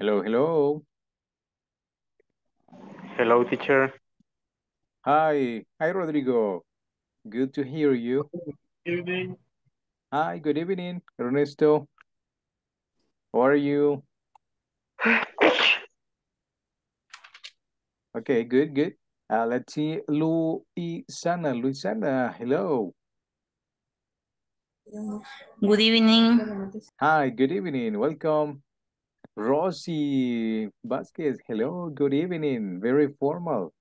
Hello, hello. Hello, teacher. Hi, hi, Rodrigo. Good to hear you. Good evening. Hi, good evening, Ernesto. How are you? Okay, good, good. Uh, let's see, Luisana, Luisana, hello. Good evening. Hi, good evening, welcome. Rosie Vasquez, hello, good evening, very formal.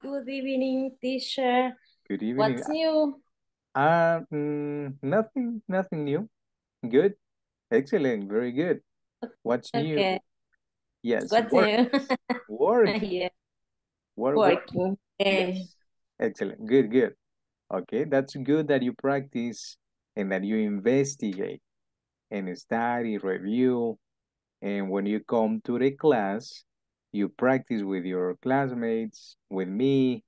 Good evening, teacher. Good evening. What's new? Uh, mm, nothing, nothing new. Good, excellent, very good. What's new? Okay. Yes, What's work, new? work, yeah. work, work. Working. Okay. Yes. Excellent. Good, good. Okay, that's good that you practice and that you investigate and study, review. And when you come to the class, you practice with your classmates, with me,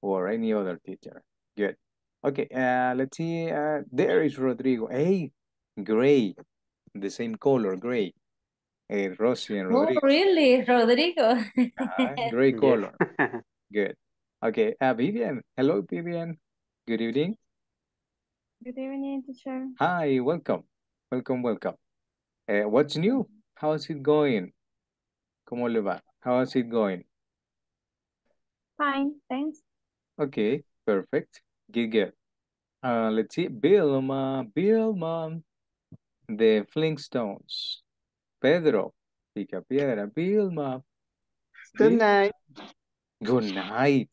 or any other teacher. Good. Okay, uh, let's see. Uh, there is Rodrigo. Hey, gray. The same color, gray. Hey, Rosie and Rodrigo. Oh, Rodrigo. really, Rodrigo? Ah, gray color. Good. Okay, uh, Vivian. Hello, Vivian. Good evening. Good evening, teacher. Hi, welcome. Welcome, welcome. Uh, what's new? How's it going? ¿Cómo le va? How's it going? Fine, thanks. Okay, perfect. Good, good. Uh, let's see. Vilma, Vilma, the Flintstones. Pedro, Picapiedra, Vilma. Good night. Good night.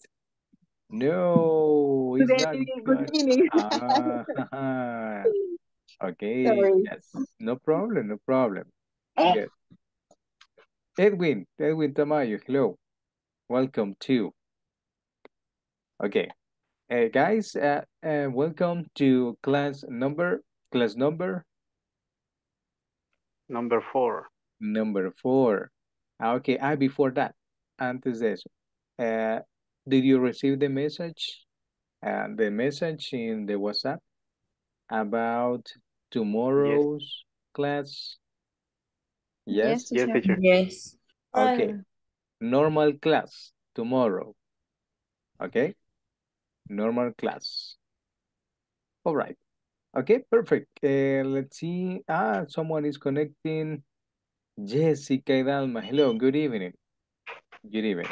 No, it's Good not evening. good. Good evening. Ah, okay, Sorry. yes, no problem, no problem. Eh. Good. Edwin, Edwin Tamayo, hello. Welcome to. Okay, uh, guys, uh, uh, welcome to class number, class number Number four. number four. Ah, okay, ah, before that, antes de eso, uh, did you receive the message, uh, the message in the WhatsApp about tomorrow's class? Yes? Yes, Yes, teacher. teacher. Yes. Okay, Well, normal class tomorrow. Okay, normal class. All right. Okay, perfect. Uh, let's see. Ah, someone is connecting. Jessica Idalma. Hello, good evening. Good evening.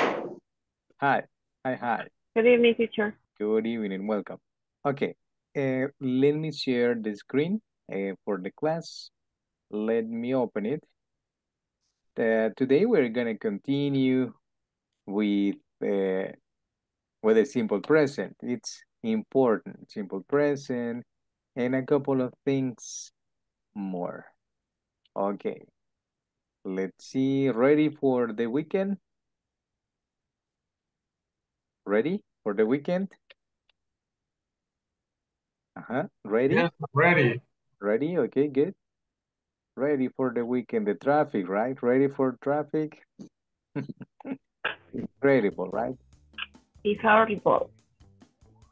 Hi. Hi, hi. Good evening, teacher. Good evening. Welcome. Okay. Uh, let me share the screen uh, for the class. Let me open it. Uh, today we're gonna continue with uh, with a simple present. It's important. Simple present and a couple of things more. Okay. Let's see. Ready for the weekend? Ready for the weekend? Uh-huh. Ready? Yes, ready. Ready? Okay, good. Ready for the weekend. The traffic, right? Ready for traffic? Incredible, right? It's horrible.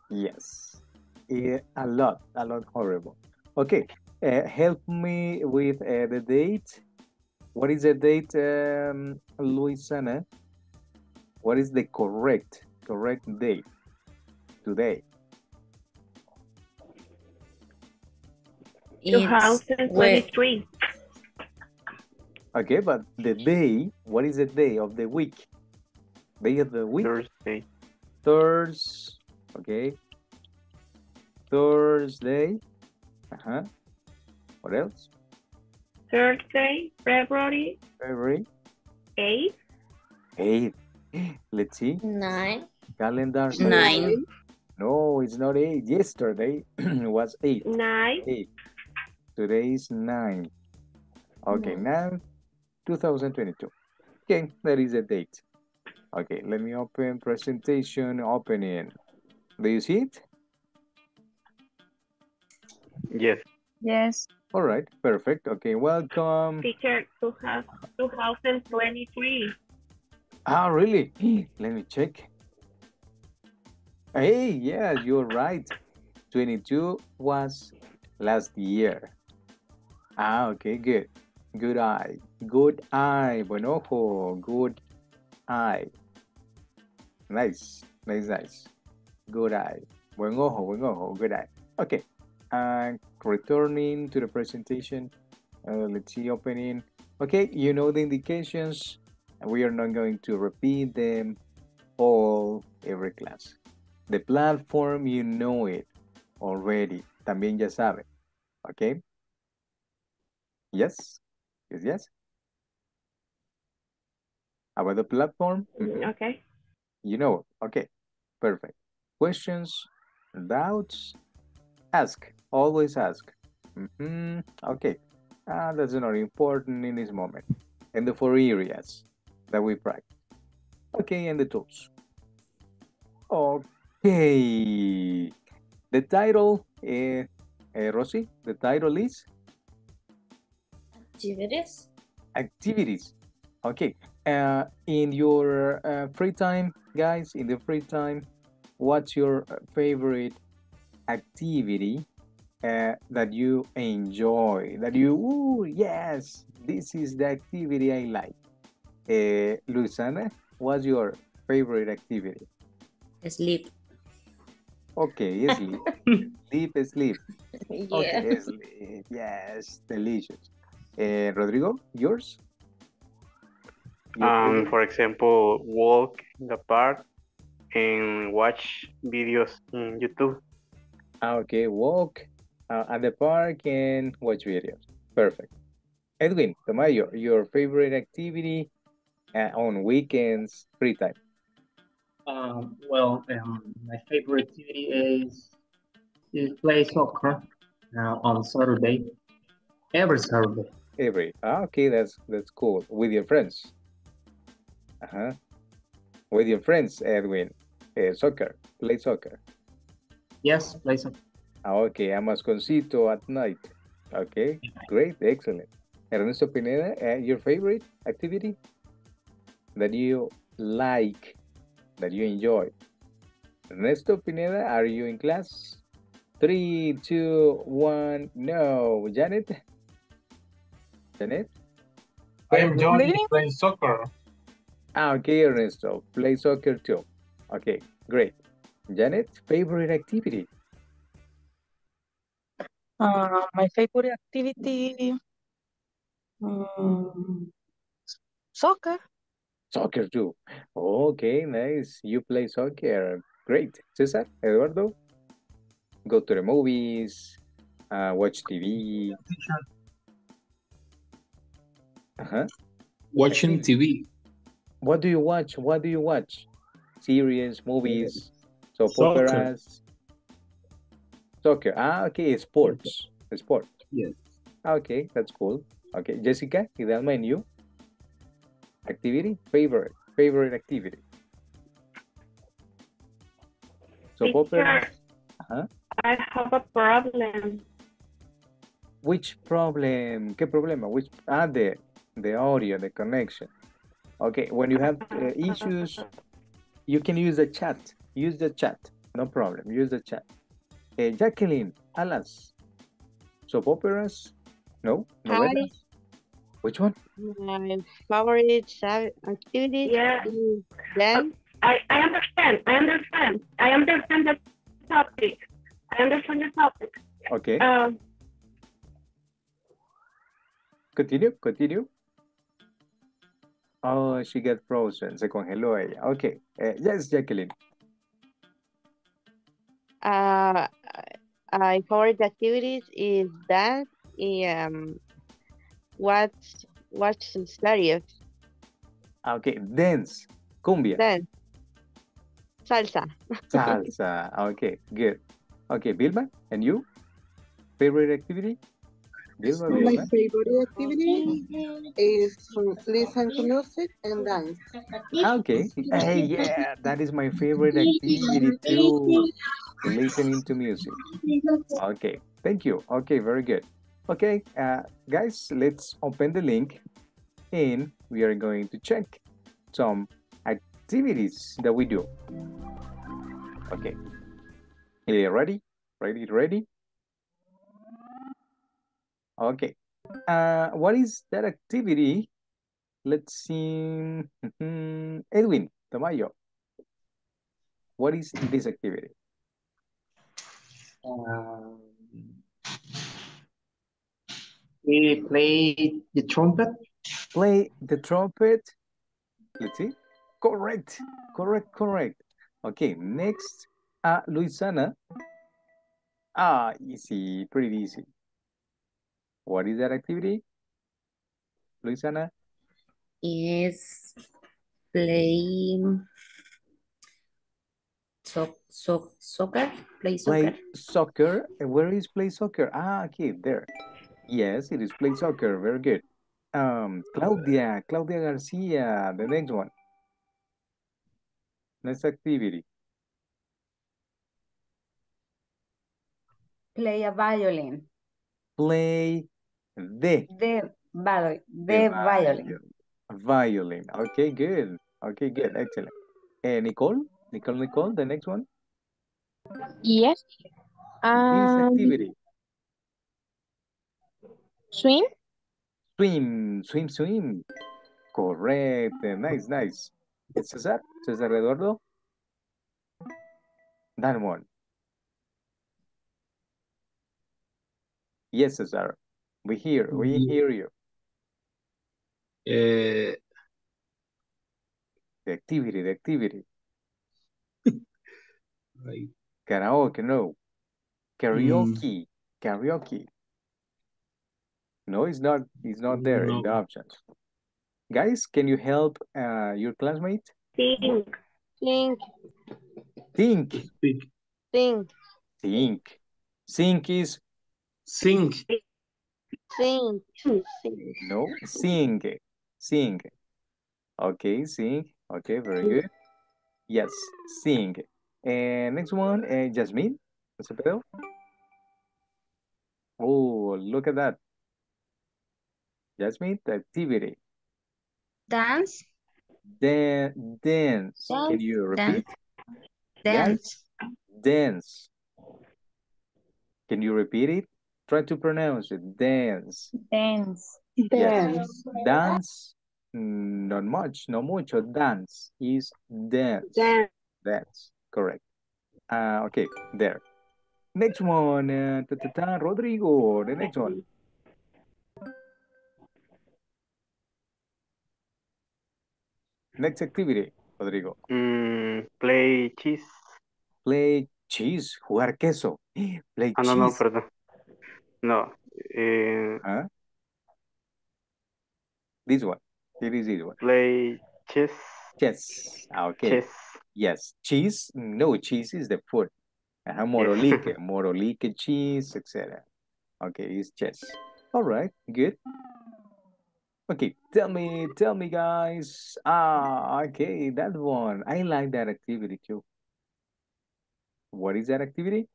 Yes. Yeah, a lot, a lot horrible. Okay, uh, help me with uh, the date. What is the date, um, Luisana? What is the correct, correct date today? It's 2023. Okay, but the day, what is the day of the week? Day of the week? Thursday. Thurs, okay. Thursday. Uh-huh. What else? Thursday, February February 8th. 8th. Let's see. nine. Calendar. nine. No, it's not 8. Yesterday was 8. 9. 8. Today is 9. Okay, 9, 2022. Okay, that is a date. Okay, let me open presentation, opening. Do you see it? Yes. Yes. All right, perfect. Okay, welcome. Teacher, 2023. Ah, really? Let me check. Hey, yes, you're right. 22 was last year. Ah, okay, good. Good eye. Good eye. Buen ojo. Good eye. Nice. Nice, nice. Good eye. Buen ojo, buen ojo. Good eye. Okay. And returning to the presentation. Uh, let's see, opening. Okay, you know the indications. We are not going to repeat them all every class. The platform, you know it already. También ya saben. Okay? Yes? Yes, yes? About the platform? Mhm. Okay. You know, okay, perfect. Questions, doubts, ask, always ask. Mhm, Okay, ah, that's not important in this moment. And the four areas that we practice. Okay, and the tools. Okay, the title, eh, eh, Rosie, the title is Activities. activities. Okay, uh, in your uh, free time, guys, in the free time, what's your favorite activity uh, that you enjoy? That you, ooh, yes, this is the activity I like. Uh, Luisana, what's your favorite activity? Sleep. Okay, sleep. sleep, sleep. Yeah. Okay, sleep. Yes, delicious. Uh, Rodrigo, yours? Your Um, for example, walk in the park and watch videos in YouTube. Ah, Okay, walk uh, at the park and watch videos. Perfect. Edwin, Tamayo, your favorite activity uh, on weekends, free time. Um, well, um, my favorite activity is is play soccer uh, on Saturday, every Saturday. Every. Ah, okay, that's that's cool. With your friends. Uh-huh. With your friends, Edwin. Uh, soccer. Play soccer. Yes, play soccer. Ah, okay, Amasconcito at night. Okay, great, excellent. Ernesto Pineda, uh, your favorite activity that you like, that you enjoy? Ernesto Pineda, are you in class? Three, two, one, no. Janet? Janet? I am enjoying playing soccer. Ah, okay, Ernesto, play soccer too. Okay, great. Janet, favorite activity? Uh, my favorite activity, um, soccer. Soccer too. Okay, nice. You play soccer. Great. Cesar, Eduardo? Go to the movies, uh, watch TV. Uh-huh. Watching TV. What do you watch? What do you watch? Series, movies, soap Soccer. operas. Soccer. Ah, okay, sports. Sport. Yes. Ah, Okay, that's cool. Okay, Jessica, Idelma, and you? Activity? Favorite. Favorite activity. So operas? Teacher, Uh-huh. I have a problem. Which problem? ¿Qué problema? Which ah the the audio, the connection. Okay, when you have uh, issues, you can use the chat. Use the chat. No problem. Use the chat. Uh, Jacqueline, Alas, soap operas? No. Hi. Novelas? Which one? My favorite sa- activity Yeah. is dance. I, I understand. I understand. I understand the topic. I understand the topic. Okay. Um, Continue. Continue. Oh, she got frozen. Se congeló ella. Okay. Uh, yes, Jacqueline. Uh, my favorite activities is dance and um, watch watch series, Ah, Okay. Dance. Cumbia. dance, salsa. Salsa. Okay, good. Okay, Vilma, and you? Favorite activity? My favorite activity is to listen to music and dance. Ah, Okay. Hey, yeah, that is my favorite activity too. Listening to music. Okay, thank you. Okay, very good. Okay, uh, guys, let's open the link and we are going to check some activities that we do. Okay. Yeah, ready? Ready, ready? Okay, Uh, what is that activity? Let's see. Edwin Tamayo. What is this activity? Um, we play the trumpet. Play the trumpet. Let's see. Correct. Correct. Correct. Okay. Next. Uh, Luisana. Ah, easy. Pretty easy. What is that activity? Luisana? Is playing so, so, soccer? Play soccer? Play soccer. Where is play soccer? Ah, okay, there. Yes, it is play soccer. Very good. Um, Claudia, Claudia Garcia, the next one. Next activity. Play a violin. Play the, The violin. the The violin. Violin. Okay, good. Okay, good. Excellent. Eh, Nicole? Nicole, Nicole, the next one. Yes. This Um, activity. swim. Swim, swim, swim. Correct. Nice, nice. César? César Eduardo? That one. Yes, César. We hear, we Ye- hear you. Uh, The activity, the activity. right. Karaoke, no. Karaoke, karaoke. No, it's not, it's not there in the options. Guys, can you help uh, your classmate? Sing. Think, Think, Speak. think, think. Think is Sing. think, think. No, sing, sing. Okay, sing. Okay, very good. Yes, sing. And next one, uh, Jasmine. Acevedo. Oh, look at that. Jasmine, the activity. Dance? Dan dance. Can you repeat? Dance. Dance. Can you repeat it? Try to pronounce it. Dance. Dance. Yes. Dance. Dance, not much, no mucho. Dance is dance. Dance. Dance, correct. Uh, okay, there. Next one, uh, ta, ta, ta, Rodrigo, the next one. Next activity, Rodrigo. Mm, play cheese. Play cheese, jugar queso. Play Ah, no, no, perdón. No. eh, Huh? This one. It is this one. play chess. Chess. Ah, Okay. Chess. Yes. Cheese. No, cheese is the food. Ajá, morolique, morolique cheese, etc. Okay, it's chess. All right, good. Okay, tell me, tell me, guys. Ah, okay, that one. I like that activity too. What is that activity?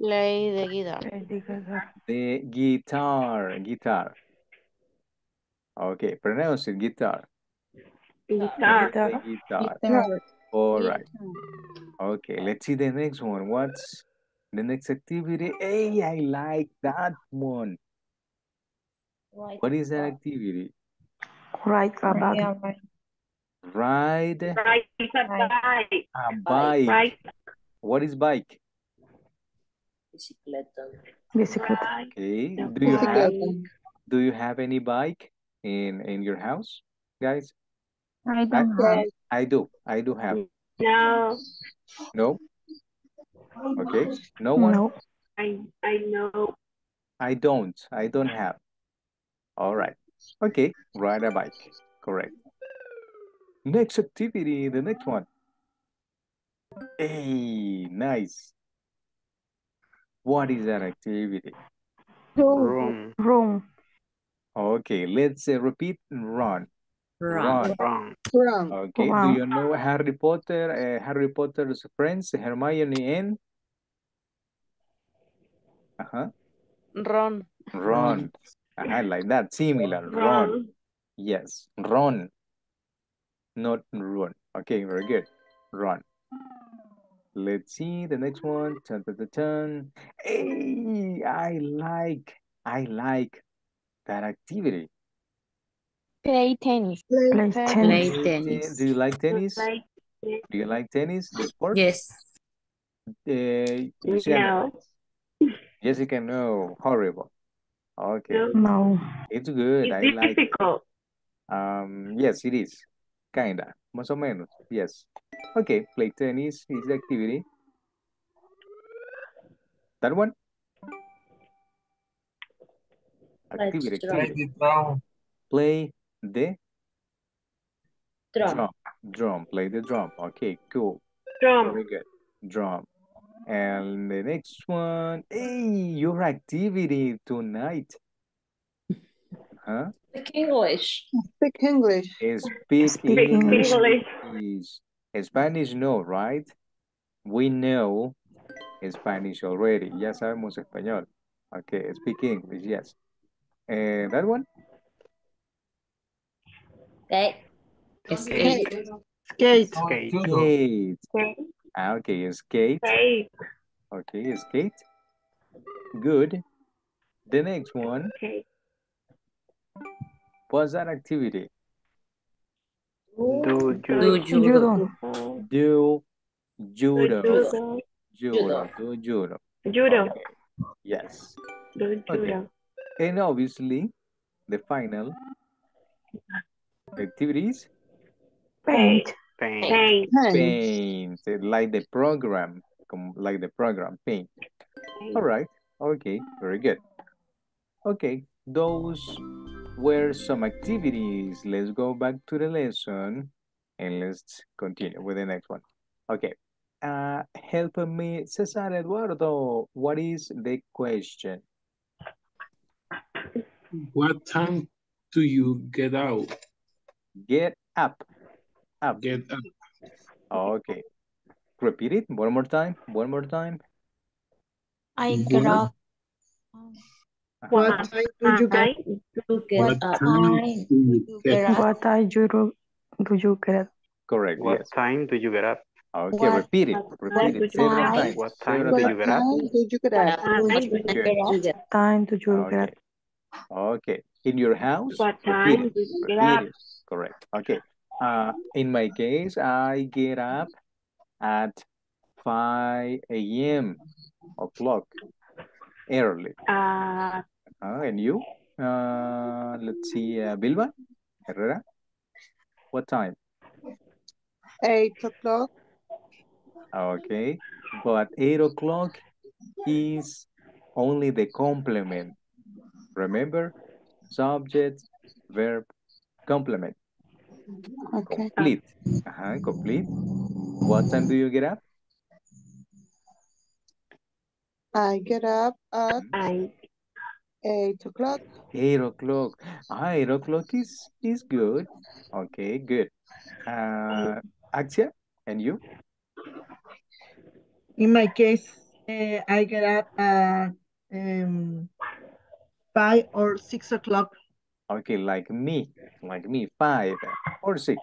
Play the guitar. The guitar, guitar. Okay, pronounce it, guitar. Guitar. The guitar. All right. Okay, let's see the next one. What's the next activity? Hey, I like that one. What is that activity? Ride a bike. Ride Ride a Right. It's a bike. bike. Right. What is bike? Bicicleta. Right. Okay. Do you have do you have any bike in in your house, guys? I don't have. I do. I do have. No. No? Okay. No one? No. I I know. I don't. I don't have. All right. Okay. Ride a bike. Correct. Next activity, the next one. Hey, nice. What is that activity? Room. Room. Okay, let's uh, repeat run. Run. Run. Wrong. Wrong. Okay, do you know Harry Potter, uh, Harry Potter's friends, Hermione and? Uh-huh. Run. Ron. I like that. Similar. Run. Wrong. Yes. Run. Not run. Okay, very good. Run. Let's see the next one. Dun, dun, dun, dun. Hey, I like, I like that activity? Play tennis. Play Play tennis. Play tennis. tennis. Do you like tennis? Like, Do you like tennis, the sport? Yes. Uh, Luciana, no, Jessica, no, horrible. Okay, no. No. it's good. I It's like it. difficult. Um, yes, it is. Kinda, más o menos. Yes. Okay, play tennis is the activity. That one? Play Activity. Play activity. the drum. Play the Drum. drum. Drum. Play the drum. Okay, cool. Drum. Very good. Drum. And the next one, hey, your activity tonight. Huh? Speak English. Speak English. Speak Speak English. English. is Spanish, no, right? We know Spanish already. Ya sabemos español. Okay, speak English, yes. And that one? Okay. Skate. Skate. Skate. Okay. Skate. Okay. Ah, okay, skate. Okay. Okay, skate. Good. The next one, Okay. What's that activity? Do Do you Judo. Do judo. Judo. Judo. Do judo. Judo. Okay. Yes. Do judo. And obviously, the final activities, Paint. paint? Paint. Paint. paint, like the program, like the program, paint. All right. Okay. Very good. Okay. Those were some activities. Let's go back to the lesson and let's continue with the next one. Okay. Uh, help me, Cesar Eduardo. What is the question? What time do you get out? Get up. Up. Get up. Okay. Repeat it one more time. One more time. I get up. What time do you get? I To get What up. time do you get up? What time you do, do you get Correct. What Yes. time do you get up? Okay. What- Repeat it. what Repeat do it you several get up? times. What time several do you get up? What time do you get up? Good. time do you get Okay. Okay. In your house? What time it. do you get up? it. Correct. Okay. Uh, in my case, I get up at 5 a.m. o'clock early. Uh, Uh, and you? Uh, let's see, uh, Vilma Herrera? What time? Eight o'clock. Okay, but 8 o'clock is only the complement. Remember? Subject, verb, complement. Okay. Complete. Uh-huh, complete. What time do you get up? I get up at I eight o'clock. 8 o'clock. Ah, 8 o'clock is, is good. Okay, good. Uh, Axia, and you? In my case, uh, I get up at um, five or six o'clock. Okay, like me, like me, five or six.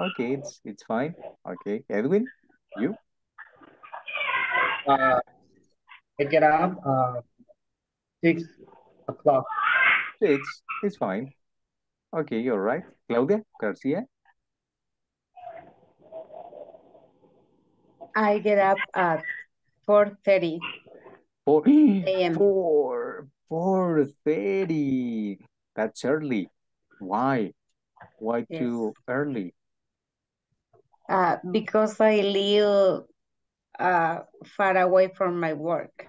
Okay, it's it's fine. Okay, Edwin, you? Uh, I get up uh, six o'clock. Six, it's fine. Okay, you're right. Claudia Garcia? I get up at 4.30 Four, a.m. four, four thirty. That's early. Why? Why Yes. too early? Uh, because I live uh, far away from my work.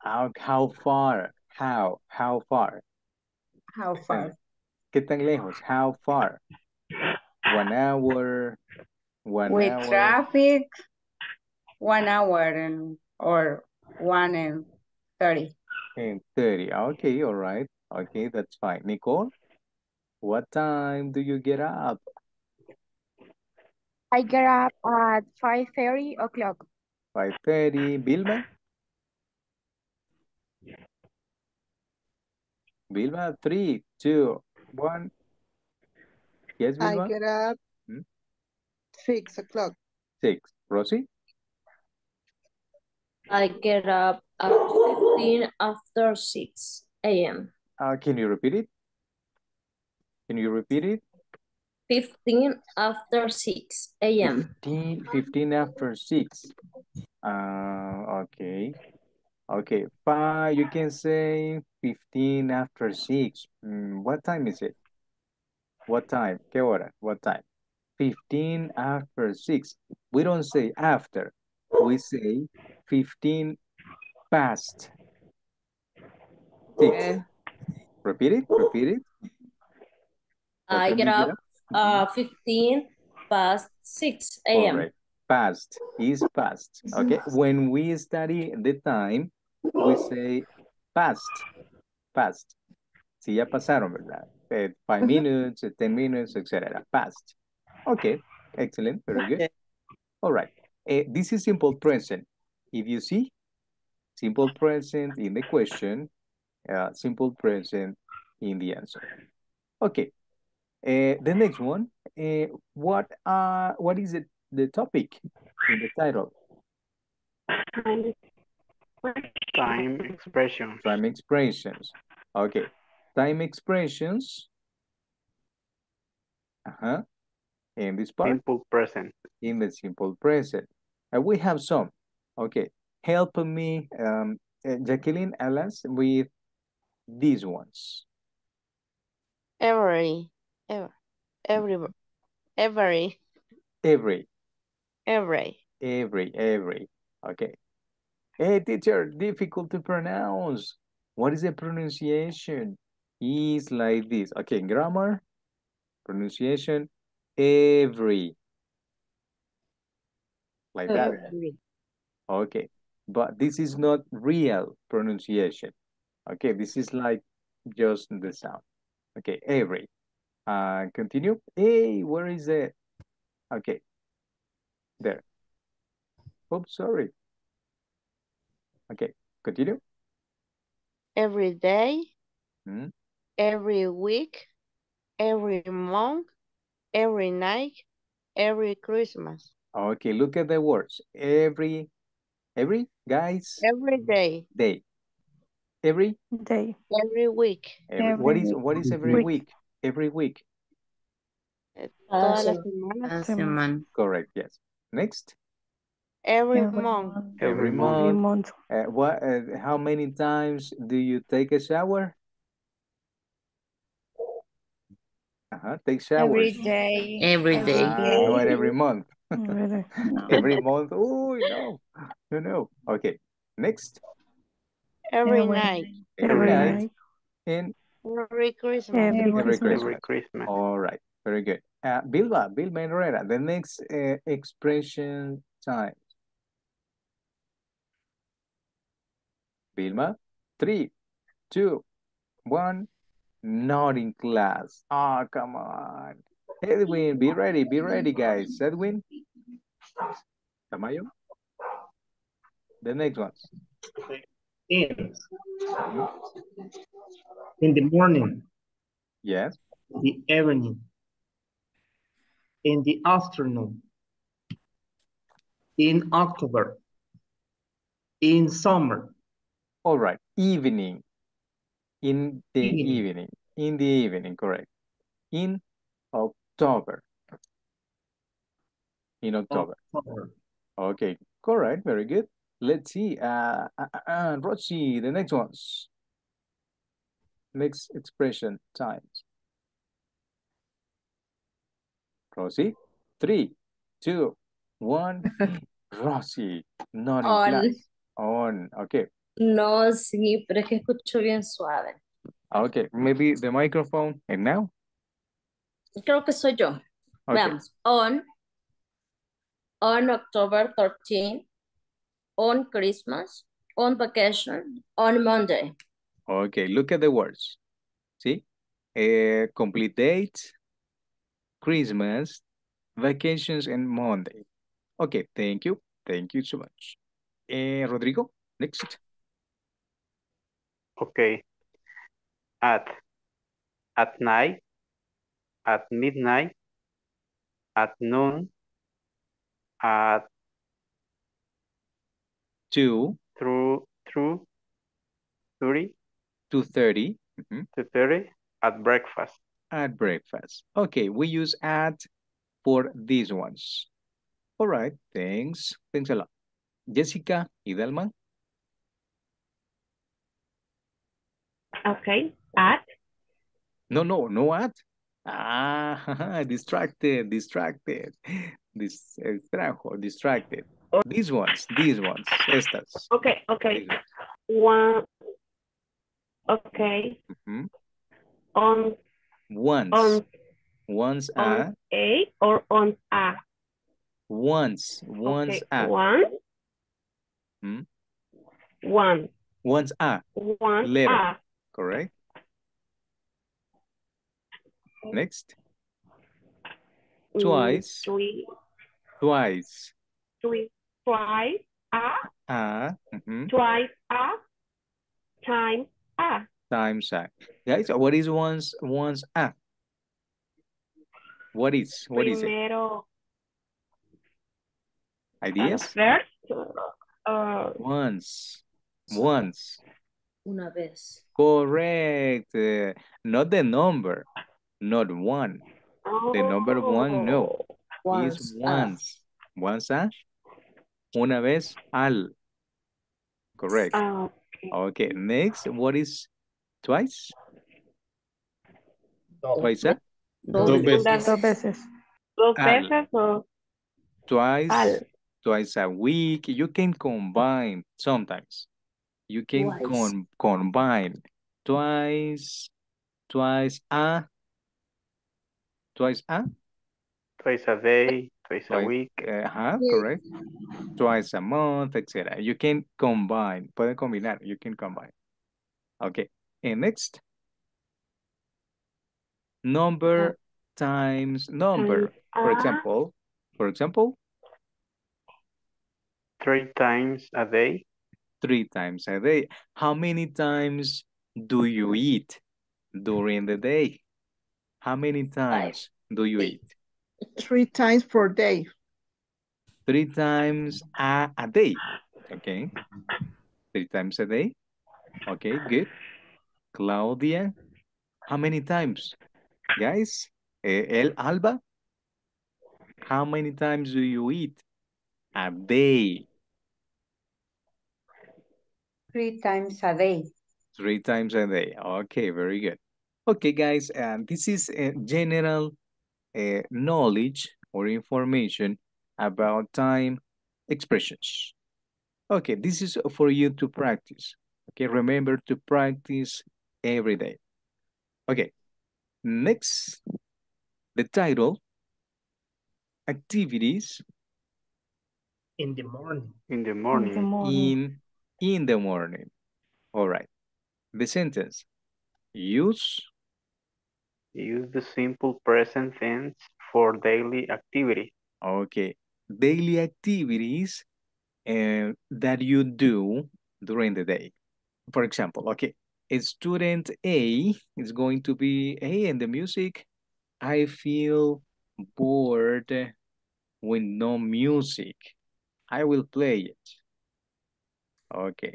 How, how far? How? How far? How far? ¿Qué tan lejos? How far? One hour, one With hour. traffic, one hour and or one and 30. And 30. Okay, all right. Okay, that's fine. Nicole, what time do you get up? I get up at 5.30 o'clock. 5.30. Vilma? Vilma, three, two, one. Yes, I Vilma? get up Hmm? six o'clock. Six. Rosie? I get up at 15 after 6 a.m. Uh, can you repeat it? Can you repeat it? 15 after 6 a.m. 15, 15 after 6. Uh, okay. Okay, five, you can say 15 after 6. Mm, what time is it? What time? ¿Qué hora? What time? 15 after 6. We don't say after. We say 15 past 6. Repeat it, repeat it. I get up uh 15 past 6 a.m. Correct. Past is past. Okay. When we study the time, we say past. Past. Si ya pasaron, ¿verdad? Eh, five minutes, eh, ten minutes, etc. Past. Okay. Excellent. Very good. All right. Eh, this is simple present. If you see, simple present in the question, uh, simple present in the answer. Okay. Uh, the next one, uh, what uh, what is it, the topic in the title? Time expressions. Time expressions. Okay. Time expressions. Uh-huh. In this part? Simple present. In the simple present. And we have some. Okay. Help me, um, uh, Jacqueline Alas, with these ones. Every, ever, every, every, Every, every. every, every. Okay. Hey, teacher, difficult to pronounce. What is the pronunciation? Is like this. Okay, grammar, pronunciation, every. Like that. Every. Okay, but this is not real pronunciation. Okay, this is like just the sound. Okay, every. Uh, continue. Hey, where is it? Okay, there. Oops, sorry. Okay, continue. Every day, Hmm. every week, every month, every night, every Christmas. Okay, look at the words. Every, every, guys, Every day, day. Every, Day. every week, every. What Every is, what is every week. week? Every week. Cada todas semana. semanas, Semana. Correct, yes. Next, every Every month, month. every Every month. Every month. Uh, what, uh, how many times do you take a shower? Uh-huh, take showers. day, Every Ah, not every month. Every day. Every month. Oh, no. No, no. Okay. Next. every Every night, Every, Every night. night. And every Christmas, Every every Christmas. Christmas. Every Christmas. All right. Very good. Uh, Vilma, Vilma Herrera, the next uh, expression time. Vilma, three, two, one, not in class. Ah, come on. Edwin, be ready, be ready, guys. Edwin? Tamayo? The next ones. In. In the morning, Yes. the evening, in the afternoon, in October, in summer, All right. Evening. In the Evening. evening. In the evening, correct. In October. In October. October. Okay, correct. Very good. Let's see. Uh, uh, uh, uh, Rochi, the next ones. Next expression times. Rosie, three, two, one. Rosie, not in On. class. On. Okay. No, sí, pero es que escucho bien suave. Okay. Maybe the microphone. And now? Creo que soy yo. Okay. Veamos. On, on October 13, on Christmas, on vacation, on Monday. Okay. Look at the words. See? Uh, complete date, Christmas, vacations, and Monday. Okay. Thank you. Thank you so much. Eh, Rodrigo, next. Okay. At at night, at midnight, at noon, at Two, through through 30, two thirty, Mhm. 2.30 at breakfast. At breakfast. Okay, we use at for these ones. All right, thanks. Thanks a lot. Jessica Idelman. Okay. At No, no, no at. Ah, distracted, distracted. Dis, distrajo, distracted. These ones, these ones, estas. okay, okay. One okay. Mhm. On Once, on once a, a or on a. once, once okay. a, One. Hmm? One. once a, One Letter. a. correct? Next, Twice. Twice. Twi- twice, twi- twice a. a, mhm, Twice a. Time a. times a. Guys, what is once, once a? What is, what is it? Primero. uh, Ideas? First. Uh, Once, once. Una vez. Correct. Uh, not the number, not one. The number one, no. Oh, Is Once. a. once. Once a. Una vez al. Correct. uh, Okay, next, what is twice? Dos. Twice a? Dos Dos veces. Dos Dos veces. Dos Al. veces o Twice, al. twice a week. You can combine sometimes. You can Twice. con combine twice, twice a, twice a, Twice a day, twice a week. uh -huh, Yes. correct. Twice a month, etc. You can combine. Pueden combinar. You can combine. Okay. And next. Number times number. For a. example, for example, Three times a day. Three times a day. How many times do you eat during the day? How many times do you eat? Three times per day. Three times a, a day. Okay. Three times a day. Okay, good. Claudia, how many times? Guys, El Alba, how many times do you eat a day? Three times a day. Three times a day. Okay, very good. Okay, guys, and this is uh, general uh, knowledge or information about time expressions. Okay, this is for you to practice. Okay, remember to practice every day. Okay, next, the title, activities In the morning. In the In the morning. morning. in in the morning. All right. The sentence, use Use the simple present tense for daily activity. Okay. Daily activities uh, that you do during the day. For example, okay, a student A is going to be, hey, in the music, I feel bored with no music. I will play it. Okay.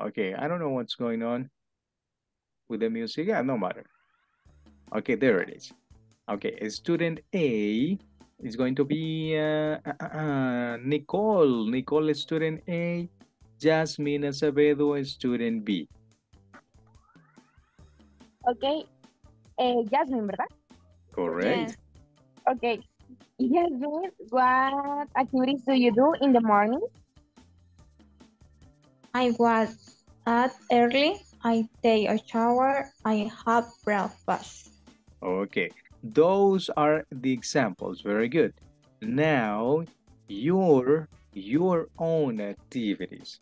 Okay, I don't know what's going on with the music. Yeah, no matter. Okay, there it is. Okay, student A is going to be uh, uh, uh, Nicole. Nicole is student A. Jasmine Acevedo is student B. Ok. Eh, Jasmine, ¿verdad? Correct. Okay. Jasmine, what activities do you do in the morning? I was up early. I take a shower. I have breakfast. Okay, those are the examples. Very good. Now, your your own activities.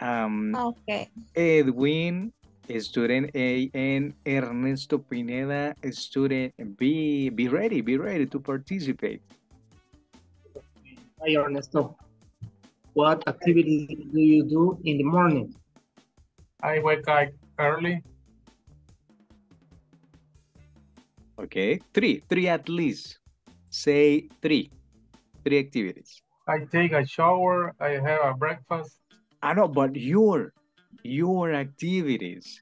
Um, Okay. Edwin, student A, eh, and Ernesto Pineda, student B. Be ready, be ready to participate. Hi, Ernesto. What activity do you do in the morning? I wake up early. Okay, three, three at least. Say three, three activities. I take a shower. I have a breakfast. Ah, I know, but your, your activities.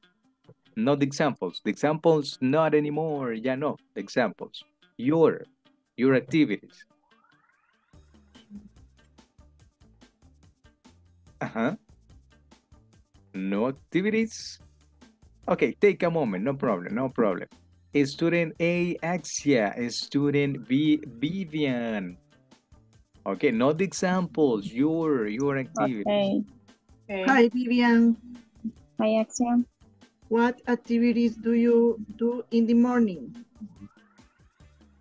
Not the examples. The examples not anymore. Ya no. The examples. Your, your activities. Uh-huh. No activities? Okay, take a moment. No problem. No problem. Student A, Axia. Student B, Vivian. Okay, not the examples. Your, your activities. Okay. Hi, Vivian. Hi, Axia. What activities do you do in the morning?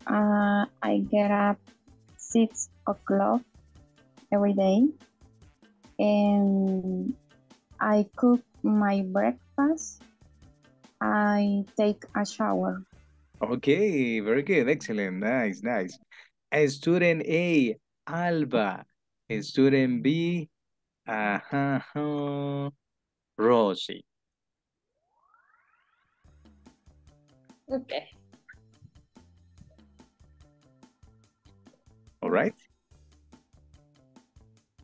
Uh, I get up six o'clock every day and I cook my breakfast. I take a shower. Okay, very good. Excellent. Nice, nice. Student A, Alba. Student B, uh -huh, Rosie. Okay. All right.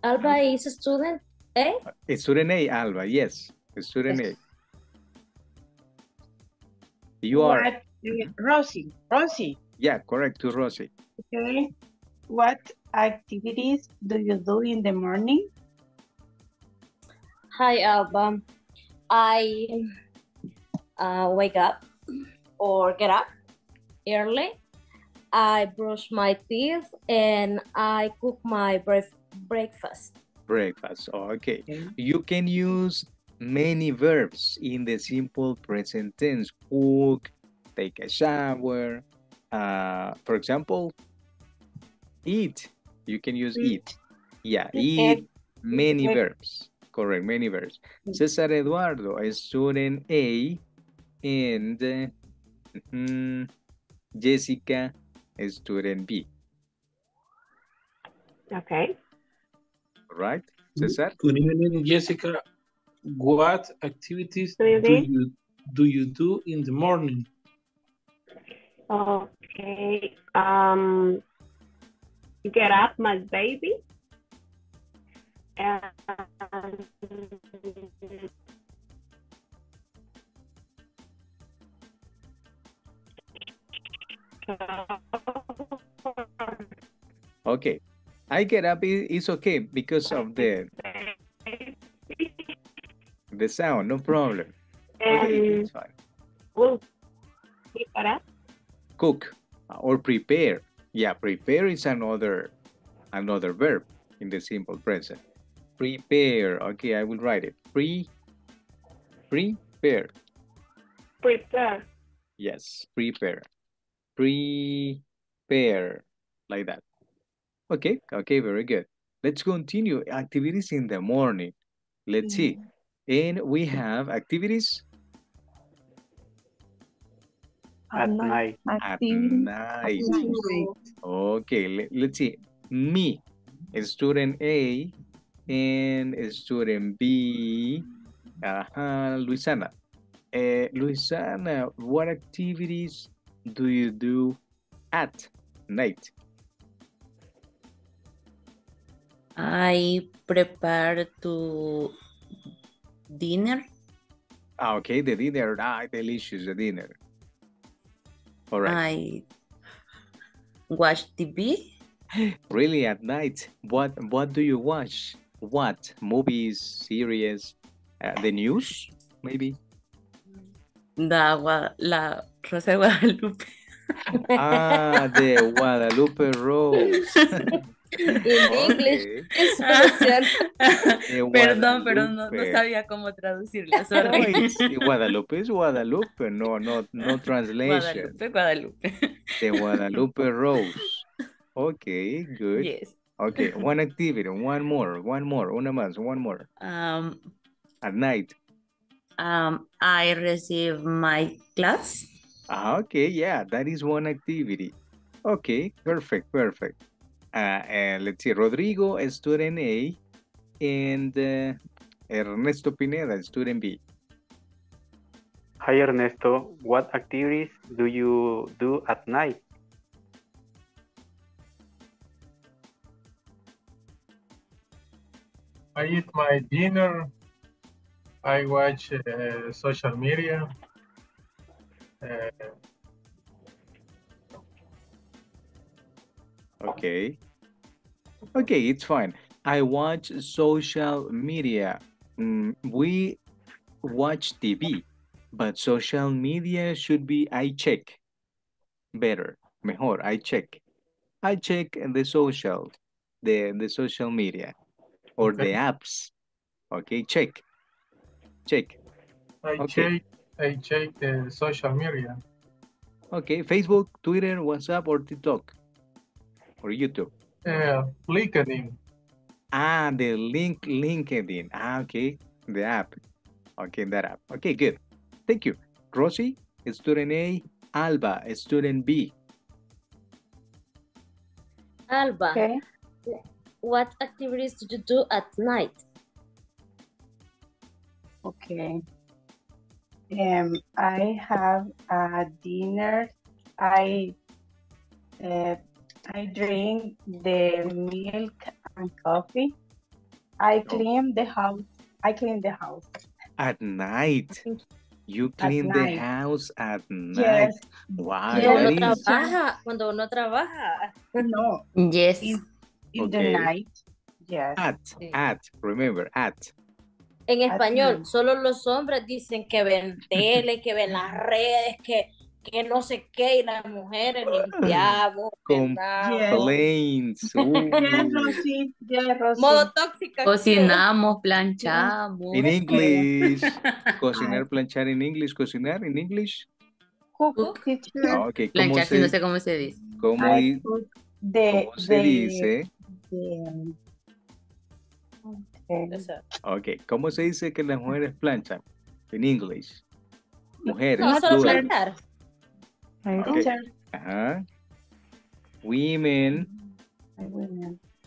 Alba is a student, eh? Student A, Alba. Yes, student A. You are. What, uh, Rosie, Rosie, Yeah, correct to Rosie. okay. What activities do you do in the morning? Hi, Alba. I uh, wake up or get up early. I brush my teeth and I cook my bref- breakfast. Breakfast. Okay. You can use many verbs in the simple present tense. Cook, take a shower. Uh, for example, eat. You can use eat. Yeah, eat. Many Eat. verbs. Correct, many verbs. Cesar Eduardo, a student A, and uh, mhm, Jessica, a student B. Okay. Right, Cesar? Good evening, Jessica. What activities Good do you do you do in the morning? Okay. Um, get up, my baby. And Okay. I get up, it's okay because of the the sound, no problem. Okay, it's fine. Cook uh, or prepare. Yeah, prepare is another another verb in the simple present. Prepare. Okay, I will write it. Pre prepare. Prepare. Yes, prepare. Prepare. Like that. Okay, okay, very good. Let's continue. Activities in the morning. Let's see. Mm-hmm. And we have activities At night. at night. Okay, let, let's see. Me, student A, and student B, uh, Luisana. Uh, Luisana, what activities do you do at night? I prepare to dinner. Ah, okay, the dinner. Ah, delicious, the dinner. All right. I watch TV. Really, at night, what what do you watch? What movies, series, uh, the news, maybe? The Gua- la Rosa de Guadalupe. Ah, the Guadalupe Rose. In English, Okay. es Perdón, pero no, no sabía cómo traducirla. No, Guadalupe is Guadalupe. No, no, no translation. Guadalupe, Guadalupe. The Guadalupe Rose. Okay, good. Yes. Okay, one activity, one more, one more, una más, one more. Um, At night. um, I receive my class. Ah, okay, yeah, that is one activity. Okay, perfect, perfect. Uh, and let's see, Rodrigo, student A, and uh, Ernesto Pineda, student B. Hi Ernesto, what activities do you do at night? I eat my dinner I watch uh, social media. Uh, Okay. Okay, it's fine. I watch social media. Mm, we watch TV, but social media should be I check. Better, mejor, I check. I check the social, the, the social media or the apps. Okay, check. Check. I Okay. check I check the social media. Okay, Facebook, Twitter, WhatsApp, or TikTok, or YouTube. Uh, LinkedIn. Ah, the link, LinkedIn. Ah, okay, the app. Okay, that app. Okay, good. Thank you. Rosie, student A. Alba, student B. Alba, Okay. What activities do you do at night? Okay. Um, I have a dinner. I uh, I drink the milk and coffee. I clean the house. I clean the house. At night. You At clean the night. house at night. Yes. Wow, Cuando uno that is- trabaja, cuando uno trabaja. No. Yes. In, in Okay. the night. Yes. At, at, remember, at. En español, solo los hombres dicen que ven tele, que ven las redes, que, que no sé qué, y las mujeres limpiamos, ordenamos. Complaints. Yes. Yes, Rosy. Modo tóxica. Cocinamos, planchamos. In English. Cocinar, planchar en English. Cocinar en English. Cook, teacher. Ah, Ok, ¿cómo Planchar, no sé cómo se dice. cómo, se dice? Okay. Ok, ¿cómo se dice que las mujeres planchan? En English. Mujeres, No, solo planchar. Ok. Teacher. Ajá. Women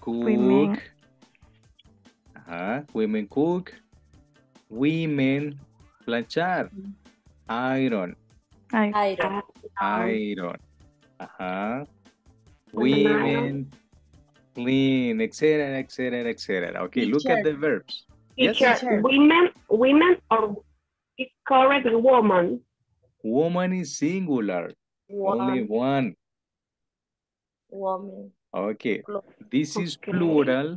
cook. Women. Ajá. Women cook. Women planchar. Iron. I, Iron. Iron. Ajá. Women clean, etc., etc., etc. Okay, look at the verbs. Yes. Teacher, Teacher. women, women or it's correct woman. Woman is singular. Only one. woman. Okay. Plu- This is Okay. plural.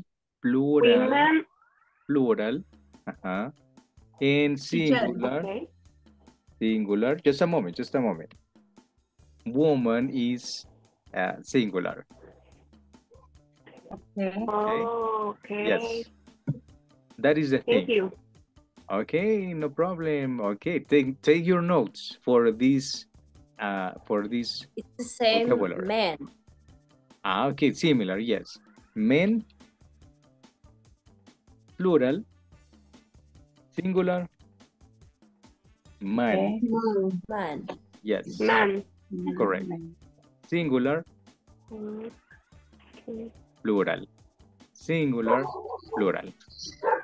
Plural. Women, Plural. Ajá. And singular. okay. Singular. Just a moment. Just a moment. Woman is uh, singular. Okay. Oh, okay. Yes. That is the Thank thing. you. Okay, no problem. Okay, take take your notes for this uh for this It's the same Vocabulary. man. ah okay, similar, yes. Men plural singular man. Okay. Man. Yes. Man. Correct. Singular Mm, okay. Plural. Singular plural.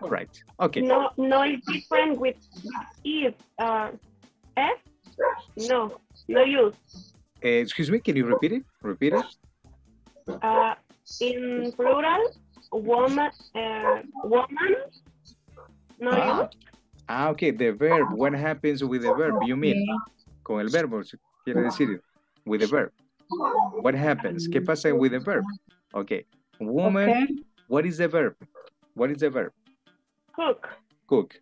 Right. Okay. No, no, it's different with if. Uh, F? No, no use. Uh, excuse me, can you repeat it? Repeat it. Uh, in plural, woman, uh, woman, no Ah, use. ah, okay, the verb. What happens with the verb? You mean? Con el verbo, quiere decir, with the verb. What happens? ¿Qué pasa with the verb? Okay. Woman, Okay. what is the verb? What is the verb? Cook. Cook.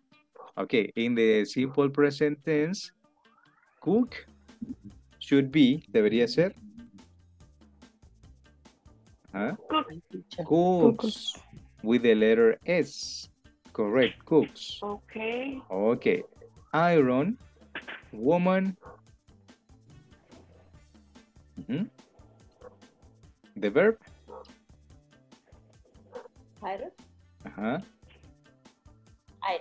Okay, in the simple present tense, cook should be, debería ser. ¿Ah? Cook. Cooks with the letter S. Correct, cooks. Okay. Okay. Iron, woman. Mhm. The verb. Iron. Uh-huh. Iron.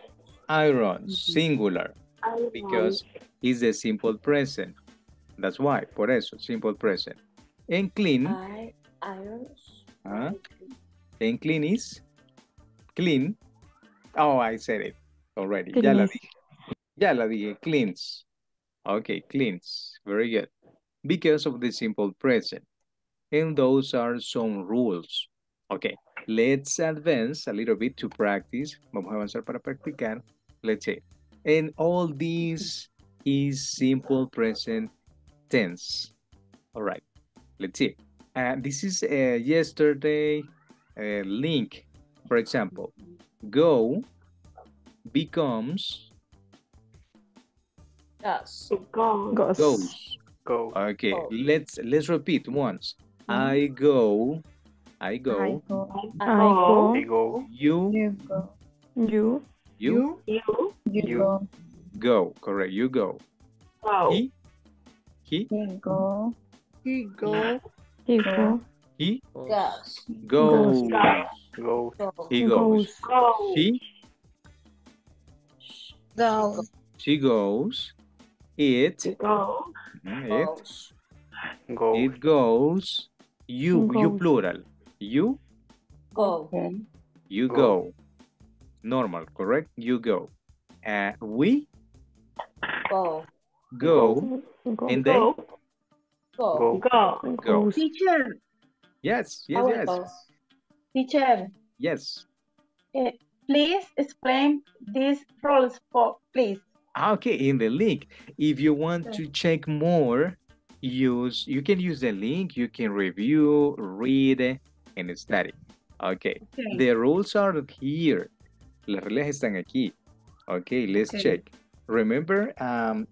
Iron, singular, I because it's a simple present. That's why, por eso, simple present. And clean, I, irons. ¿ah? and clean is clean. Oh, I said it already. Ya la Cleans. dije. Ya la dije, cleans. Okay, cleans. Very good. Because of the simple present. And those are some rules. Okay, let's advance a little bit to practice. Vamos a avanzar para practicar. Let's say, And all these is simple present tense. All right, let's see. Uh, this is uh, yesterday uh, link. For example, go becomes Goes. Goes. goes. Go. Okay, Go. let's let's repeat once. I go, I go. go. I We go. go. You, You go. You. you You. You, You. go. go. Correct. You go. Go. He, he, He go. He go. He go. he Goes. goes. Go. Go. He goes. Go. She, Go. she goes. It, Go. mhm, it, Goes. Go. it goes. You, you plural. You, Go. you Go. go. Normal, correct? You go. Uh, we Go. go. Go. And then? Go. Go. Go. Go. Teacher, Yes, yes, yes. Teacher, yes. eh, please explain these rules for, please. Ah, Okay, in the link. If you want to check more, use you can use the link, you can review, read, and study. Okay. Okay. The rules are here. Las reglas están aquí. Okay, let's Okay. check. Remember, um,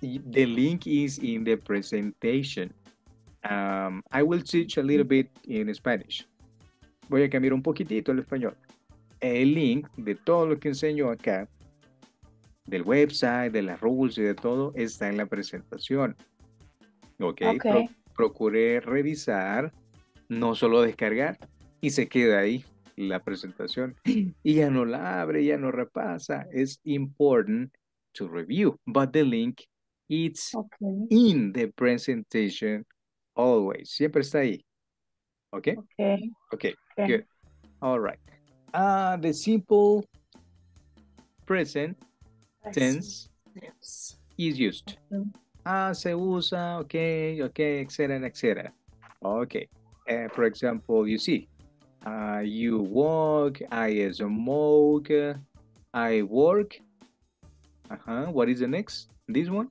the link is in the presentation. Um, I will teach a little bit in Spanish. Voy a cambiar un poquitito el español. El link de todo lo que enseño acá, del website, de las rules y de todo, está en la presentación. Ok, Ok. Pro- procure revisar, no solo descargar, y se queda ahí la presentación. Y ya no la abre, ya no repasa. Es important to review, but the link it's Okay. in the presentation always. Siempre está ahí. Okay? Okay. Okay, Okay. good. All right. Uh, the simple present tense Yes. is used. Ah, se usa, okay, okay, etc., etc. Okay. Uh, for example, you see, uh, you walk, I smoke, uh, I work. Uh-huh. What is the next? This one?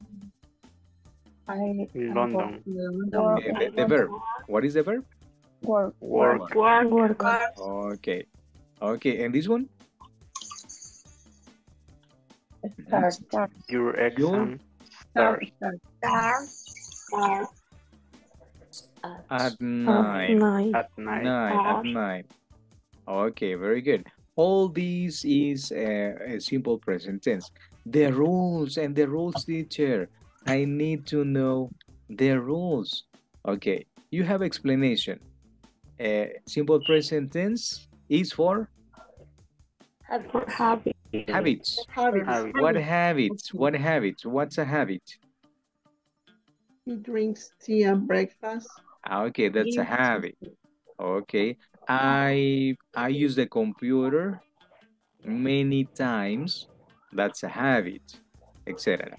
I, London. Uh, the, the verb. What is the verb? Work. Work. Work. Work. Okay. Okay, and this one? Start. Start. Your exam Start. starts Start. Start. At nine. Nine. at night. Nine, at nine. Okay, very good. All these is uh, a simple present tense. The rules and the rules teacher. I need to know the rules. Okay, you have explanation. Uh, simple present tense is for For habit. habits. Habits. What habits? What habits? What's a habit? He drinks tea and breakfast. Ah, Okay, that's a habit. Okay, I I use the computer many times. That's a habit, etc.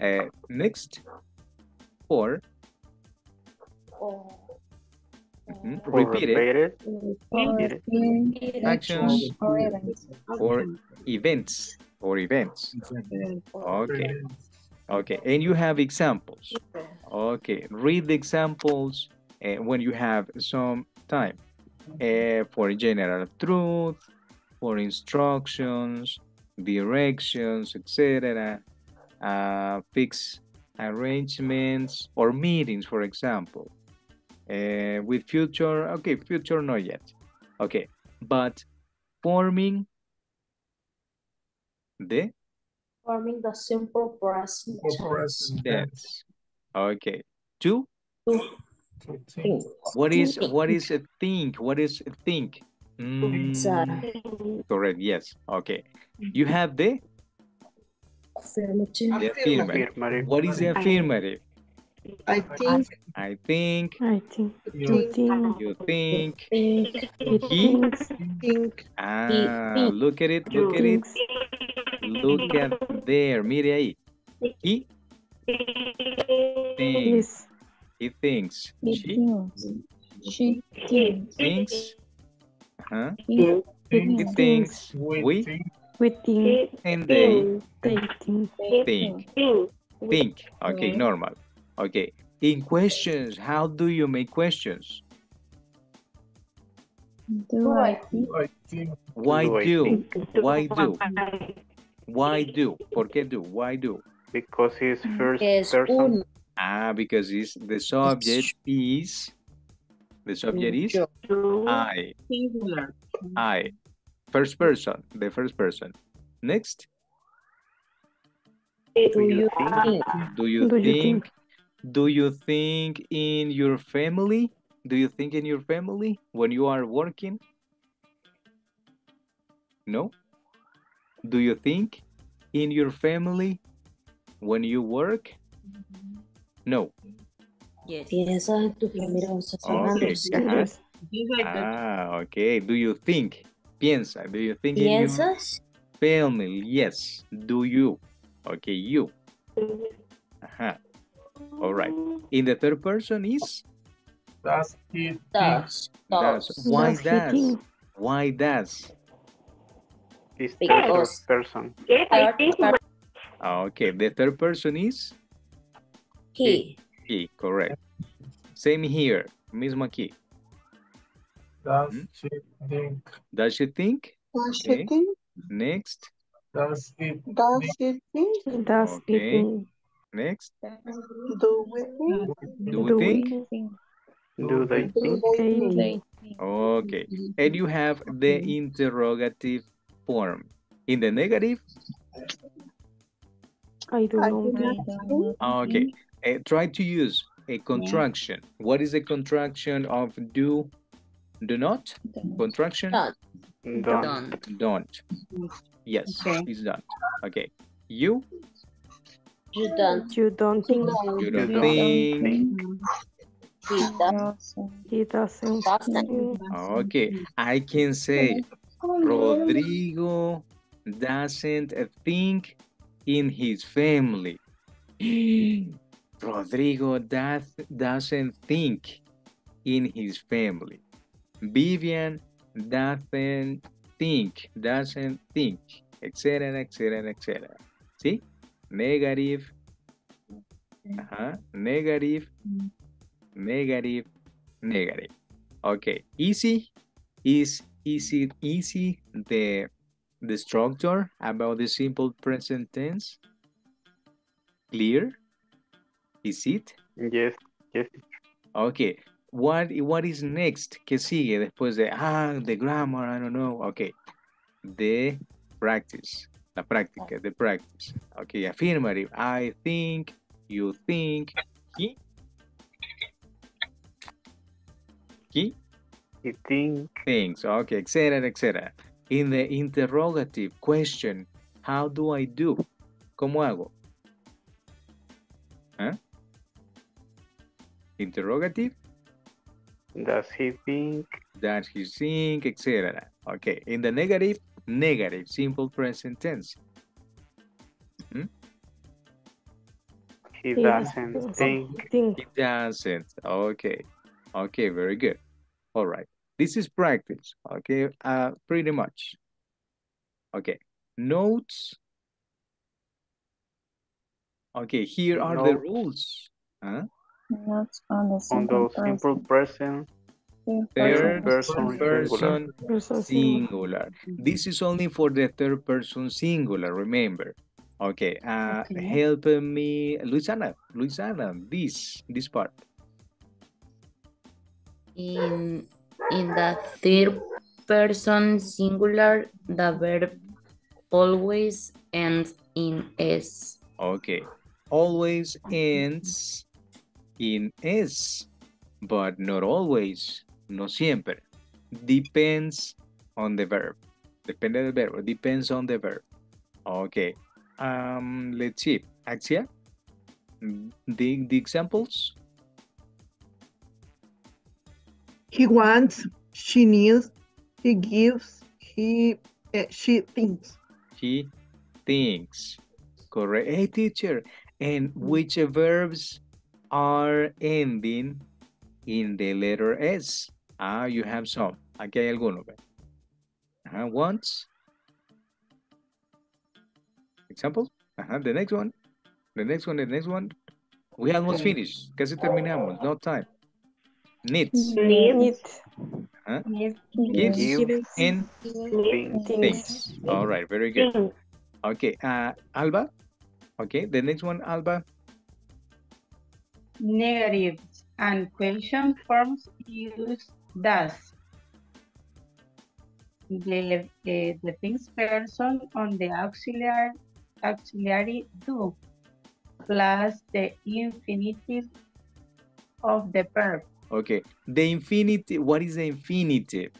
Uh, next, four. Or mhm, For Repeat it. repeated. Or it. Actions or events. or events or events. Okay, okay, and you have examples. Okay, read the examples when you have some time. Uh, for general truth, for instructions, directions, etc. Uh, fixed arrangements or meetings, for example. Uh, with future, okay, future not yet. Okay, but forming the forming the simple present tense. tense. Okay, two. To What is Think. what is a think? What is a think? Mm, the correct. Yes. Okay. You have the affirmative. the affirmative. Affirmative. What is the affirmative? I think. I think. I think. You think. You think. Think. He He. think. Ah, think. look at it. Look at it. Look at there. Mire ahí. He thinks. Yes. He thinks. He She thinks. She thinks. thinks. Uh-huh. He He thinks. We We think. We think. And they They think. think. Think. Okay, normal. Okay. In questions, how do you make questions? Do I I think Why Do I do? Why do? Why do? ¿Por qué do? Why do? Because it's first person. Uno. Ah, because it's, the subject is, the subject is I. Singular. I. First person, the first person. Next, Do you think? do you Do you think, do you think in your family? Do you think in your family when you are working? No? Do you think in your family when you work? No. Yes. Piensa en tu familia cuando. Okay. sí. ajá. Things like that. Ah, okay. Do you think? Piensa. Do you think in your ¿Piensas? family? Yes. Do you? Okay, you. Ajá. All right. In the third person is does he think Does. does. Does. Why Does does? think? Why does? It's Because- third person. Yes, I think Ah, Okay. The third person is He. he. Correct. Same here. Mismo aquí. does Hmm? she think Does she think? Does she Okay. think? Next. does it Does she think? Does he Okay. think? Next. Do we think? Do we think? Do they Do think? they think? Okay. And you have the interrogative form. In the negative, I don't know. okay. Uh, try to use a contraction. What is a contraction of do? Do not? Contraction? Don't. Don't. Don't. Don't. Yes, Okay. it's done. Okay. You? You don't. You don't think. You don't don't think. He does. He doesn't Doesn't. think. Okay. I can say Rodrigo doesn't think in his family. Rodrigo does, doesn't think in his family. Vivian doesn't think, doesn't think, etc., etc., etc. See? Negative. Ajá. Negative. Negative. Negative. Okay. Easy. Is it easy the the structure about the simple present tense? Clear? Is it? Yes, yes. Okay. What what is next? ¿Qué sigue después de ah the grammar? I don't know. Okay. The practice. La práctica, the practice. Okay, affirmative. I think, you think. He? He? He think. things, okay, etc., etc. In the interrogative question, how do I do? ¿Cómo hago? Interrogative, Does he think? does he think, etc. Okay, in the negative, negative, simple present tense. He He doesn't doesn't think. think. He doesn't. Okay, okay, very good. All right, this is practice. Okay, uh, pretty much. Okay, notes. Okay, here are the rules. Huh? Not on the On simple the simple present, Third person person person singular. This is only for the third person singular, remember. Okay, uh, Okay. help me, Luisana, Luisana, this, this part. In in the third person singular, the verb always ends in s. Okay, always ends in S, but not always, no siempre. Depends on the verb. Depende del verbo, depends on the verb. Okay, um, let's see. Axia, the, the examples? He wants, she needs, he gives, he, eh, she thinks. He thinks. Correct. Hey, teacher. And which verbs are ending in the letter S? Ah, you have some. Aquí hay algunos. ve. Ajá, wants, Example? Ajá, the next one. The next one, the next one. We almost finished. Casi terminamos. No time. Needs. Needs. Ajá. Gives. Gives and Things. things. All right, very good. Okay, uh, Alba. Okay, the next one, Alba. Negatives and question forms use does. The, the, the things person on the auxiliary, auxiliary do plus the infinitive of the verb. Okay, the infinitive, what is the infinitive?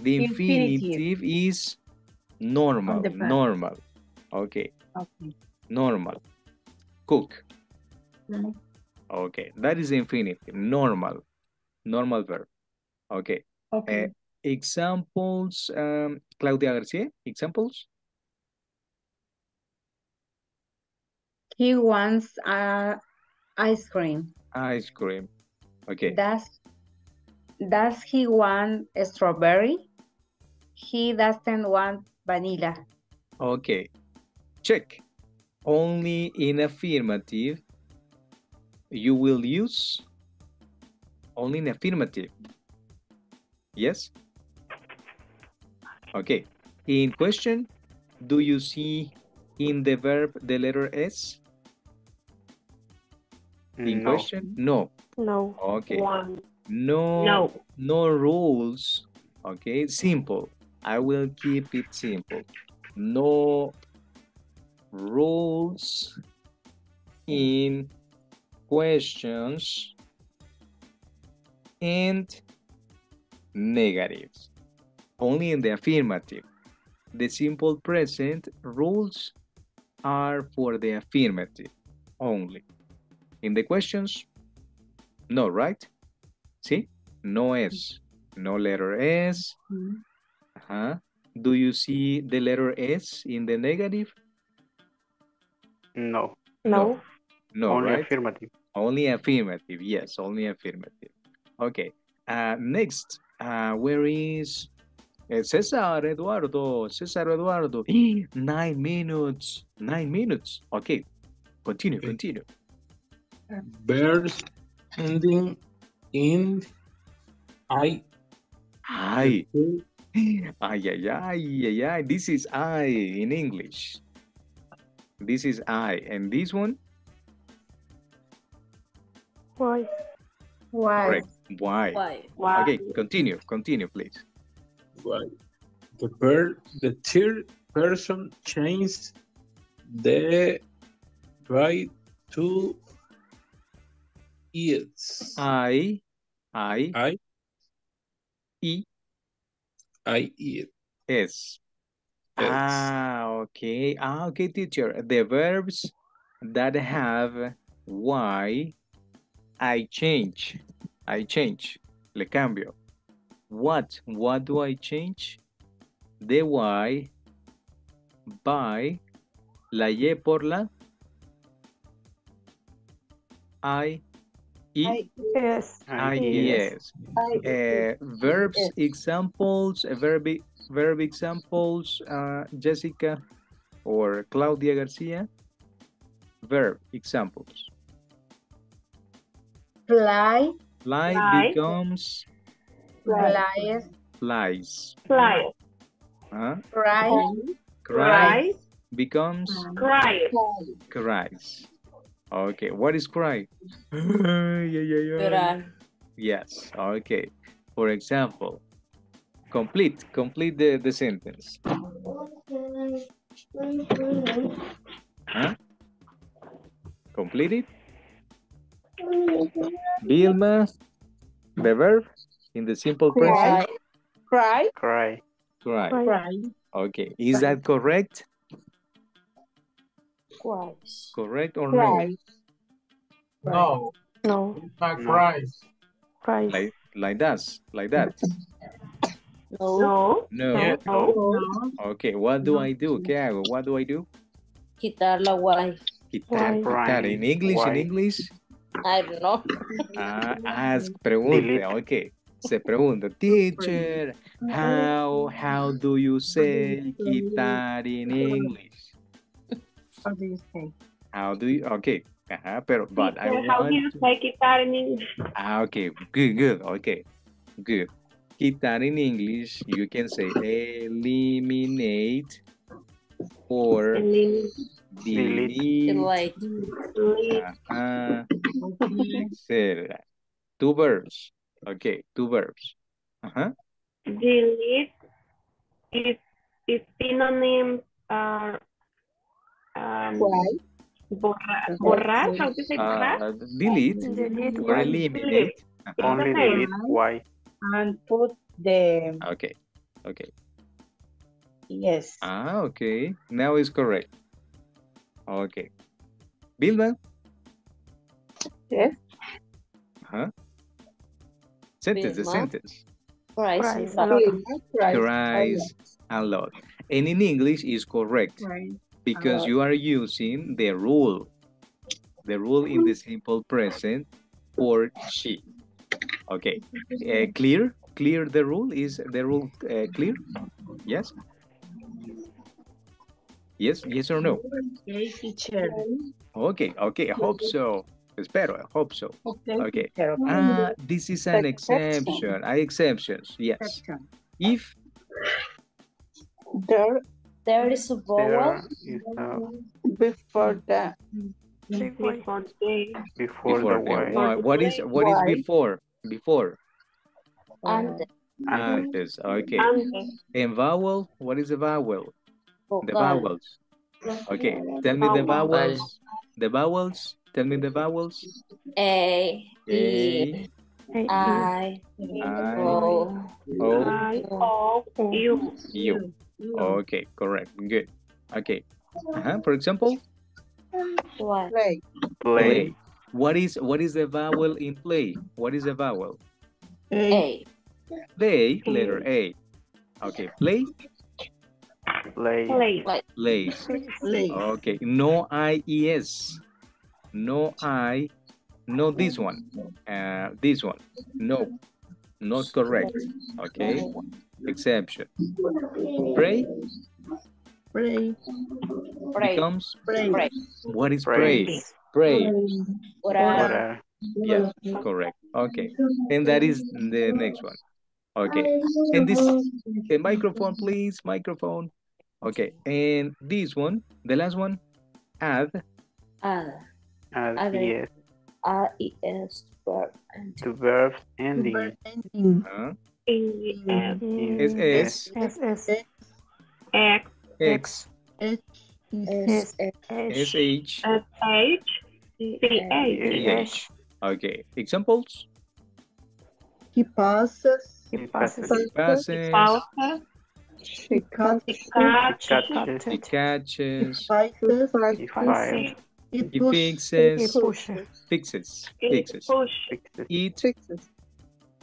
The Infinitive. infinitive is normal, normal. Okay, Okay. normal. Cook. Mhm. Okay, that is infinitive, normal, normal verb. Okay, Okay. uh, examples, um, Claudia Garcia, examples? He wants uh, ice cream. Ice cream. Okay, Does does he want strawberry? He doesn't want vanilla. okay. Check. Only in affirmative you will use only in affirmative. Yes? Okay. In question, do you see in the verb the letter S? In No. question? No. No. Okay. One. No, No. no rules. Okay, simple. I will keep it simple. No rules in questions and negatives. Only in the affirmative. The simple present rules are for the affirmative only. In the questions, no, right? See? No S. No letter S. Uh-huh. Do you see the letter S in the negative? No. No. No, Only right? affirmative. Only affirmative. Yes, only affirmative. Okay. Uh, next, uh, where is uh, Cesar Eduardo? Cesar Eduardo. Nine minutes. Nine minutes. Okay. Continue, continue. Verbs ending in I. Ay. Ay, ay, ay, ay, ay. This is I in English. This is I. And this one? Why? Why? Correct. Why? Why? Why? Okay, continue, continue, please. Why? The per the third person changed the right to it. I, I, I, E, I eat. S. Yes. Ah, okay. Ah, okay, teacher. The verbs that have Y, I change. I change. Le cambio. What? What do I change? The Y by la Y por la I, E, Yes. I, Yes. yes. Uh, verbs, examples, uh, verb, verb examples, uh, Jessica or Claudia Garcia. Verb examples. Fly, Fly Fly. becomes flies, flies. Fly. Huh? cry, Cry becomes Cry. cries. Okay, what is cry? yeah, yeah, yeah. Llorar. Yes, okay. For example, complete, complete the, the sentence. Huh? Complete it? Vilma, the verb in the simple present? Cry. Cry. Cry. Cry. Okay, is that correct? Twice. Correct or no? No, No. not No. cries. Cry. Like, like that, like that. No. No. No. No. Okay, what do I do? ¿Qué hago? What do I do? Quitar la Y. Quitar, Why? quitar. In English, in English. I don't know. Ah, ask, pregunte. Okay. Se pregunta, teacher, how, how do you say quitar in English? How do you say? How do you, okay. Ajá, pero, but I Teacher, how do you want, to- say quitar in English? ah, okay, good, good, okay, good. Quitar in English, you can say eliminate or Eliminate. Delete, Delete. ajá, etcétera. Two verbs, okay, two verbs. Ajá. Delete is, is synonym uh, um, borrar, borrar, how do you say borrar? Uh, delete or eliminate. Ajá. Only delete Y. And put the, Okay, okay. yes. Ah, okay. Now is correct. Okay. Vilma? Yes. Huh? Sentence, the sentence. Cries Cries a a lot. lot. Cries a lot. And in English is correct Cries because you are using the rule. The rule in the simple present for she. Okay. Uh, clear? Clear the rule? Is the rule uh, clear? Yes? Yes, yes or no? Okay, teacher. Okay, okay, I hope so. Espero, I hope so. Okay, Okay. Ah, this is an Exception. exception. I exceptions, yes. If There There is a vowel. There is a before the Before the, before, before, the Y. what is what is before? Before. And Antes, okay. antes, And vowel, what is a vowel? The vowels. Okay, tell me the vowels. The vowels. Tell me the vowels. A, E, A, I, I, O, O, I, O, U. U. Okay, correct. Good. Okay. Uh-huh. For example, what? play. Play. play. What is what is the vowel in play? What is the vowel? A, The A, letter A. Okay, play, Play. Play. like, plays. Okay, no I E S. No I, no this one. Uh, this one. No, not correct. Okay, exception. Pray Play. pray, becomes Play. pray, what is pray? Pray. orar, Orar. Yeah, correct. Okay, and that is the next one. Okay, and this a microphone, please, microphone. Okay, and this one, the last one, add add, Add Other. yes. A, E, S, verb, and to verbs ending Verb ending. uh, S, in is S, S S X, X, H S, is S, H, S, H, C, H. H. Okay, examples? he passes. He passes. He passes, Pausa, She cuts. he catches, Catches. catches, Fights. He. It he pushes. fixes, pushes fixes, fixes, Fixes. it Fixes.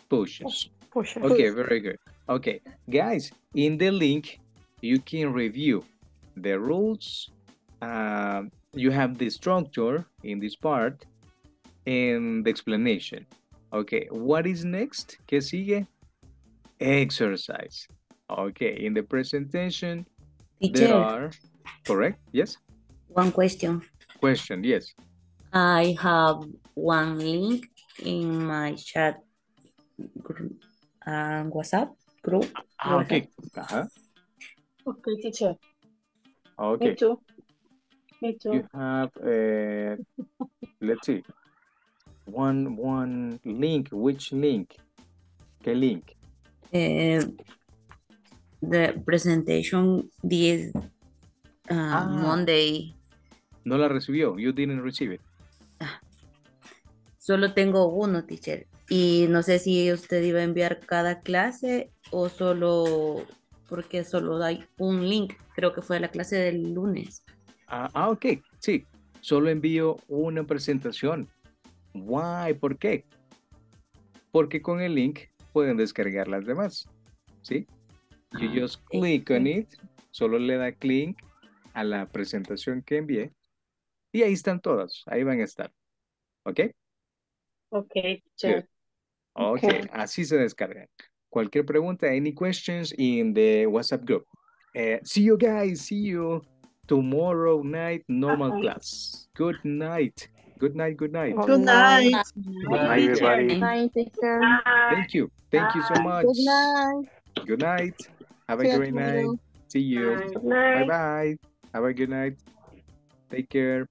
pushes. pushes. Okay, very good. Okay, guys, in the link, you can review the rules. Um, you have the structure in this part and the explanation. Okay, what is next? ¿Qué sigue? Exercise. Okay, in the presentation, there are, correct? Yes? one question. Question, yes. I have one link in my chat gr- uh, WhatsApp group. Ah, okay. Uh-huh. Okay, teacher. Me Okay. too. Me too. You have, uh, let's see, one one link. Which link? ¿Qué link? Eh, the presentation this uh, Ah. Monday. No la recibió. You didn't receive it. Solo tengo uno, teacher. Y no sé si usted iba a enviar cada clase o solo porque solo hay un link. Creo que fue la clase del lunes. Ah, ah, ok. Sí. Solo envío una presentación. Why? ¿Por qué? Porque con el link pueden descargar las demás. ¿Sí? You just click on it, solo le da clic a la presentación que envié y ahí están todas, ahí van a estar. ¿Ok? Ok, sure. okay. así se descargan. Cualquier pregunta, any questions in the WhatsApp group. Eh, see you guys, see you tomorrow night, normal class. Good night. Good night, good night. Good night. Good night, everybody. Good night, teacher. Thank you. Thank you so much. Good night. Good night. Have See a great night. See you. Bye bye. Have a good night. Take care.